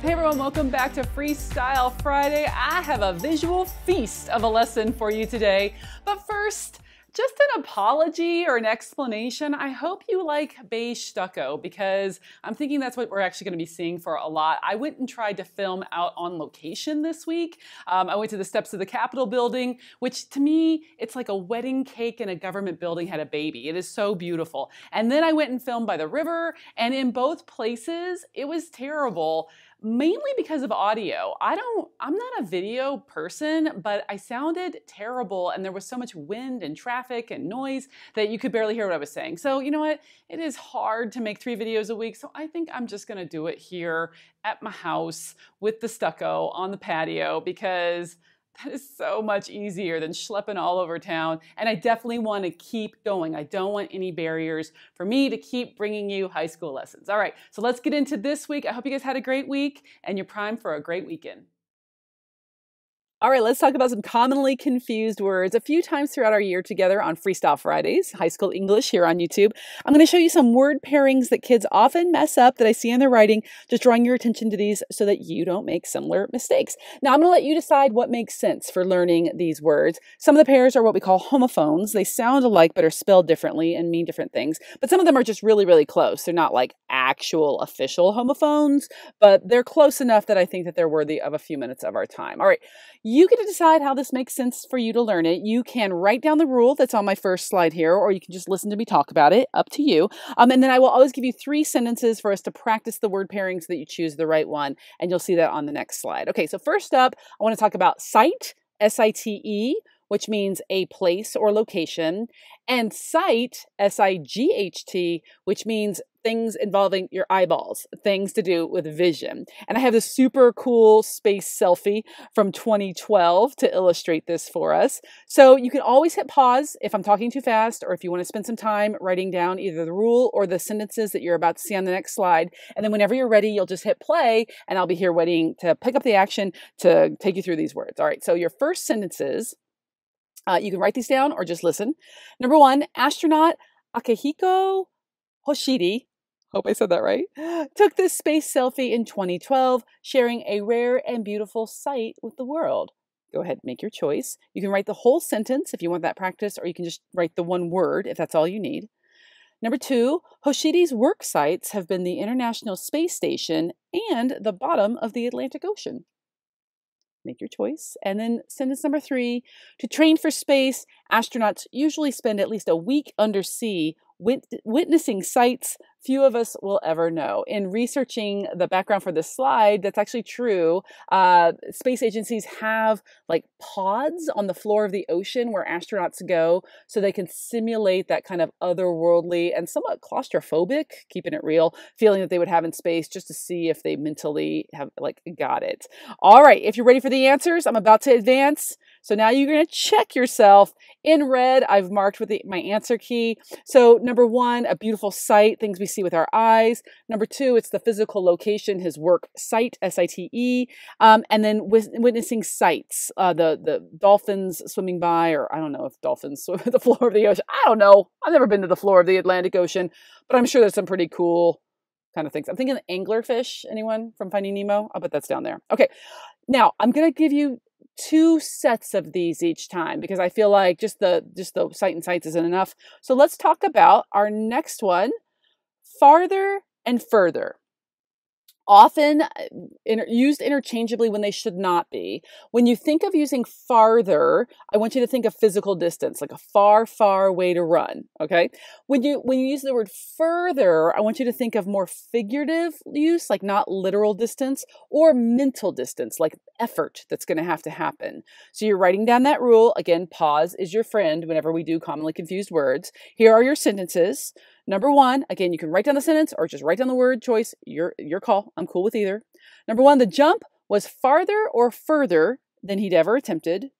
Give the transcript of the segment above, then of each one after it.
Hey everyone, welcome back to Freestyle Friday. I have a visual feast of a lesson for you today. But first, just an apology or an explanation. I hope you like beige stucco because I'm thinking that's what we're actually going to be seeing for a lot. I went and tried to film out on location this week. Um, I went to the steps of the Capitol building, which to me, it's like a wedding cake in a government building had a baby. It is so beautiful. And then I went and filmed by the river, and in both places, it was terrible mainly because of audio. I don't, I'm not a video person, but I sounded terrible and there was so much wind and traffic and noise that you could barely hear what I was saying. So, you know what? It is hard to make three videos a week. So I think I'm just to do it here at my house with the stucco on the patio because that is so much easier than schlepping all over town. And I definitely want to keep going. I don't want any barriers for me to keep bringing you high school lessons. All right, so let's get into this week. I hope you guys had a great week and you're primed for a great weekend. All right, let's talk about some commonly confused words a few times throughout our year together on Freestyle Fridays, High School English here on YouTube. I'm going to show you some word pairings that kids often mess up that I see in their writing, just drawing your attention to these so that you don't make similar mistakes. Now, I'm going to let you decide what makes sense for learning these words. Some of the pairs are what we call homophones. They sound alike but are spelled differently and mean different things. But some of them are just really, really close. They're not like actual official homophones, but they're close enough that I think that they're worthy of a few minutes of our time. All right. You get to decide how this makes sense for you to learn it. You can write down the rule that's on my first slide here, or you can just listen to me talk about it, up to you. Um, and then I will always give you three sentences for us to practice the word pairing so that you choose the right one. And you'll see that on the next slide. Okay, so first up, I want to talk about site, S I T E which means a place or location, and sight, S I G H T, which means things involving your eyeballs, things to do with vision. And I have this super cool space selfie from 2012 to illustrate this for us. So you can always hit pause if I'm talking too fast or if you want to spend some time writing down either the rule or the sentences that you're about to see on the next slide. And then whenever you're ready, you'll just hit play and I'll be here waiting to pick up the action to take you through these words. All right, so your first sentences. Uh, you can write these down or just listen. Number one, astronaut Akihiko Hoshide hope I said that right, took this space selfie in 2012, sharing a rare and beautiful sight with the world. Go ahead, make your choice. You can write the whole sentence if you want that practice, or you can just write the one word if that's all you need. Number two, Hoshide's work sites have been the International Space Station and the bottom of the Atlantic Ocean. Make your choice. And then sentence number three to train for space, astronauts usually spend at least a week undersea wit- witnessing sights few of us will ever know. In researching the background for this slide, that's actually true. Uh, space agencies have like pods on the floor of the ocean where astronauts go so they can simulate that kind of otherworldly and somewhat claustrophobic, keeping it real, feeling that they would have in space just to see if they mentally have like got it. All right, if you're ready for the answers, I'm about to advance. So now you're going to check yourself. In red, I've marked with the, my answer key. So number one, a beautiful sight, things we see with our eyes. Number two, it's the physical location, his work site, S-I-T-E. Um, and then with, witnessing sights, uh, the, the dolphins swimming by, or I don't know if dolphins swim at the floor of the ocean. I don't know. I've never been to the floor of the Atlantic Ocean, but I'm sure there's some pretty cool kind of things. I'm thinking anglerfish. Anyone from Finding Nemo? I'll bet that's down there. Okay. Now I'm going to give you two sets of these each time because I feel like just the just the sight and sights isn't enough. So let's talk about our next one, farther and further often uh, inter- used interchangeably when they should not be. When you think of using farther, I want you to think of physical distance, like a far, far way to run. Okay. When you when you use the word further, I want you to think of more figurative use, like not literal distance, or mental distance, like effort that's going to have to happen. So you're writing down that rule. Again, pause is your friend whenever we do commonly confused words. Here are your sentences. Number one, again, you can write down the sentence or just write down the word choice. Your, your call. I'm cool with either. Number one, the jump was farther or further than he'd ever attempted.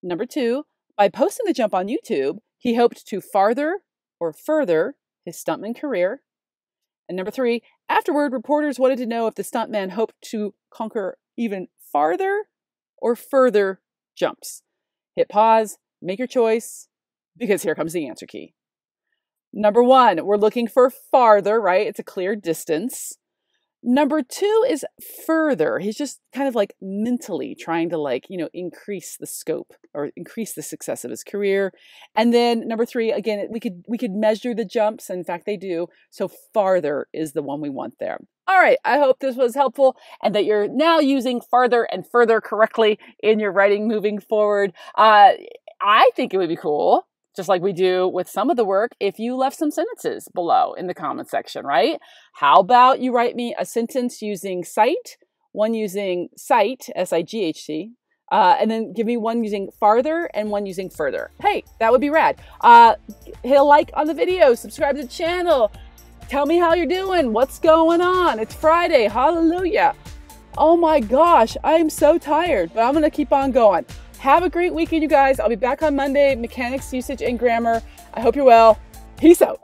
Number two, by posting the jump on YouTube, he hoped to farther or further his stuntman career. And number three, afterward, reporters wanted to know if the stuntman hoped to conquer even farther or further jumps. Hit pause, make your choice, because here comes the answer key. Number one, we're looking for farther, right? It's a clear distance. Number two is further. He's just kind of like mentally trying to like, you know, increase the scope or increase the success of his career. And then number three, again, we could we could measure the jumps. In fact, they do. So farther is the one we want there. All right, I hope this was helpful and that you're now using farther and further correctly in your writing moving forward. Uh, I think it would be cool just like we do with some of the work, if you left some sentences below in the comment section, right? How about you write me a sentence using site, one using sight, S I G H T, uh, and then give me one using farther and one using further. Hey, that would be rad. Uh, hit a like on the video, subscribe to the channel. Tell me how you're doing. What's going on? It's Friday. Hallelujah. Oh my gosh, I am so tired, but I'm to keep on going. Have a great weekend, you guys. I'll be back on Monday. Mechanics, usage, and grammar. I hope you're well. Peace out.